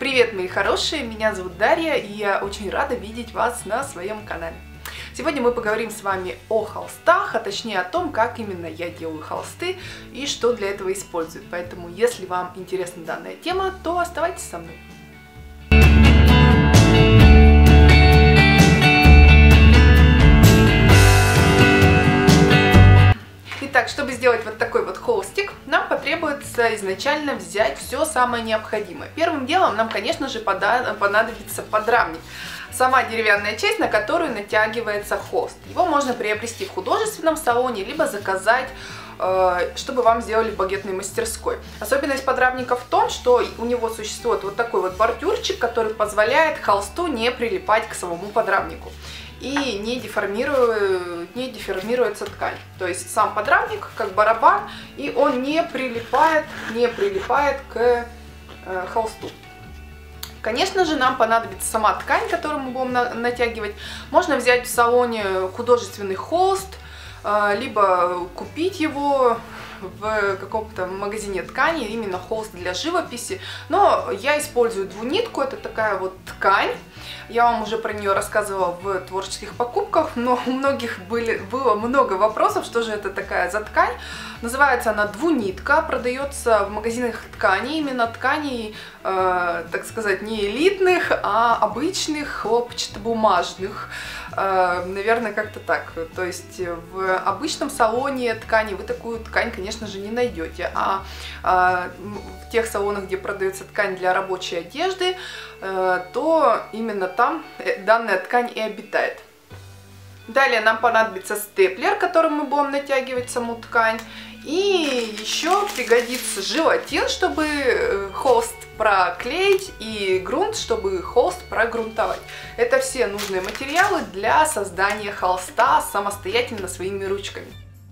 Привет, мои хорошие! Меня зовут Дарья, и я очень рада видеть вас на своем канале. Сегодня мы поговорим с вами о холстах, а точнее о том, как именно я делаю холсты и что для этого использую. Поэтому, если вам интересна данная тема, то оставайтесь со мной. Итак, чтобы сделать вот такой вот холстик, нам потребуется изначально взять все самое необходимое. Первым делом нам, конечно же, понадобится подрамник. Сама деревянная часть, на которую натягивается холст. Его можно приобрести в художественном салоне, либо заказать э, чтобы вам сделали в багетной мастерской. Особенность подрамника в том, что у него существует вот такой вот бордюрчик, который позволяет холсту не прилипать к самому подрамнику и не, деформирует, не деформируется ткань. То есть сам подрамник как барабан, и он не прилипает, не прилипает к э, холсту. Конечно же, нам понадобится сама ткань, которую мы будем на натягивать. Можно взять в салоне художественный холст, э, либо купить его в каком-то магазине ткани, именно холст для живописи. Но я использую двунитку, это такая вот ткань, я вам уже про нее рассказывала в творческих покупках, но у многих были, было много вопросов, что же это такая за ткань. Называется она двунитка, продается в магазинах тканей, именно тканей, э, так сказать, не элитных, а обычных хлопчатобумажных. Э, наверное, как-то так. То есть в обычном салоне ткани вы такую ткань, конечно же, не найдете. А э, в тех салонах, где продается ткань для рабочей одежды, э, то именно там данная ткань и обитает. Далее нам понадобится степлер, которым мы будем натягивать саму ткань. И еще пригодится желатин, чтобы э, холст проклеить, и грунт, чтобы холст прогрунтовать. Это все нужные материалы для создания холста самостоятельно своими ручками.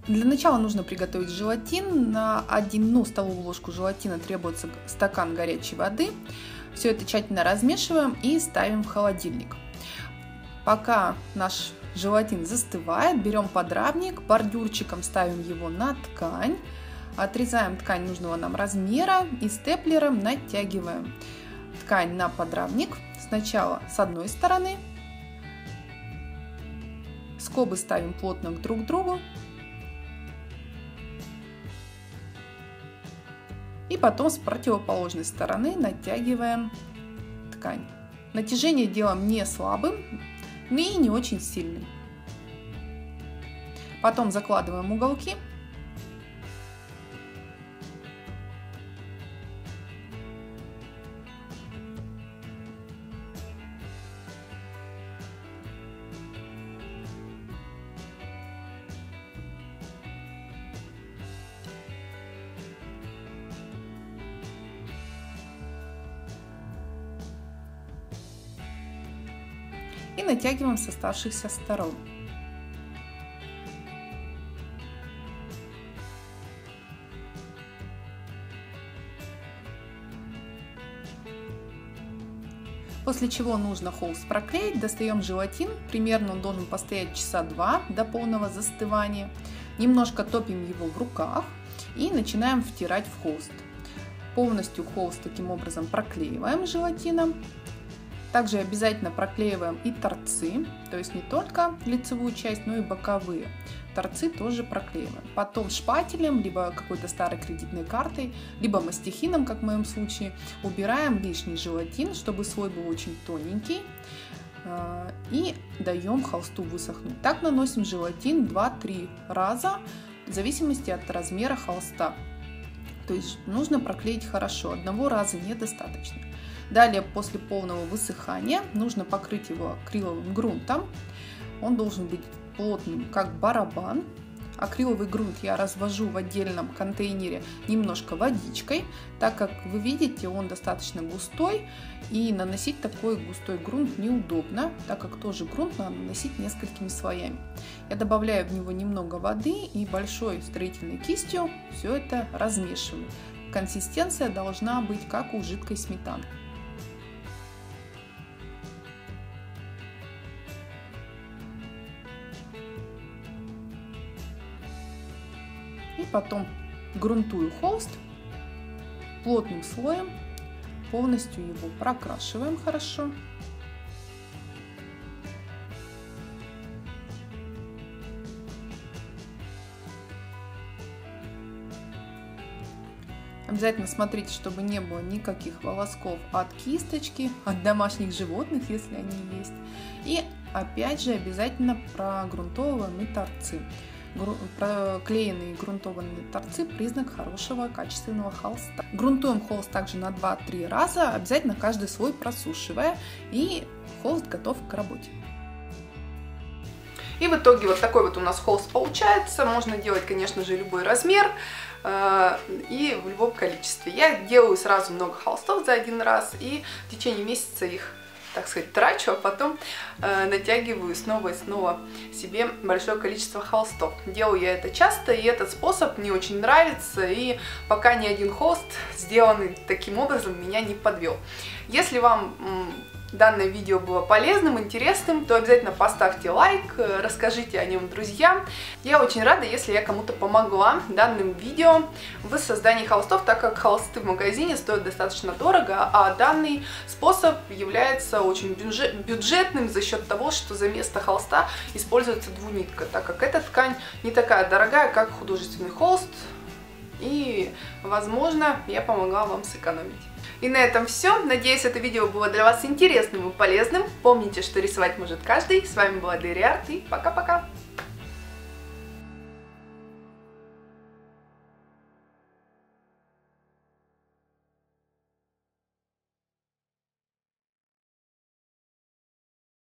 Для начала нужно приготовить желатин. На одну столовую ложку желатина требуется стакан горячей воды. Все это тщательно размешиваем и ставим в холодильник. Пока наш Желатин застывает, берем подрамник, бордюрчиком ставим его на ткань, отрезаем ткань нужного нам размера и степлером натягиваем ткань на подрамник. Сначала с одной стороны, скобы ставим плотно друг к другу, и потом с противоположной стороны натягиваем ткань. Натяжение делаем не слабым, но и не очень сильный. Потом закладываем уголки. И натягиваем с оставшихся сторон. После чего нужно холст проклеить, достаем желатин, примерно он должен постоять часа два до полного застывания. Немножко топим его в руках и начинаем втирать в холст. Полностью холст таким образом проклеиваем желатином также обязательно проклеиваем и торцы, то есть не только лицевую часть, но и боковые. Торцы тоже проклеиваем. Потом шпателем, либо какой-то старой кредитной картой, либо мастихином, как в моем случае, убираем лишний желатин, чтобы слой был очень тоненький. Э, и даем холсту высохнуть. Так наносим желатин 2-3 раза, в зависимости от размера холста. То есть нужно проклеить хорошо, одного раза недостаточно. Далее, после полного высыхания, нужно покрыть его акриловым грунтом. Он должен быть плотным, как барабан. Акриловый грунт я развожу в отдельном контейнере немножко водичкой, так как вы видите, он достаточно густой, и наносить такой густой грунт неудобно, так как тоже грунт надо наносить несколькими слоями. Я добавляю в него немного воды и большой строительной кистью все это размешиваю. Консистенция должна быть как у жидкой сметаны. И потом грунтую холст плотным слоем полностью его прокрашиваем хорошо. Обязательно смотрите, чтобы не было никаких волосков от кисточки, от домашних животных, если они есть. И опять же обязательно прогрунтовываем и торцы. Проклеенные грунтованные торцы – признак хорошего качественного холста. Грунтуем холст также на 2-3 раза, обязательно каждый слой просушивая, и холст готов к работе. И в итоге вот такой вот у нас холст получается. Можно делать, конечно же, любой размер э, и в любом количестве. Я делаю сразу много холстов за один раз и в течение месяца их так сказать, трачу, а потом э, натягиваю снова и снова себе большое количество холстов. Делаю я это часто, и этот способ мне очень нравится, и пока ни один холст, сделанный таким образом, меня не подвел. Если вам данное видео было полезным, интересным, то обязательно поставьте лайк, э, расскажите о нем друзьям. Я очень рада, если я кому-то помогла данным видео в создании холстов, так как холсты в магазине стоят достаточно дорого, а данный способ является очень бюджетным за счет того, что за место холста используется двунитка, так как эта ткань не такая дорогая, как художественный холст, и, возможно, я помогла вам сэкономить. И на этом все. Надеюсь, это видео было для вас интересным и полезным. Помните, что рисовать может каждый. С вами была Дерри Арт и пока-пока!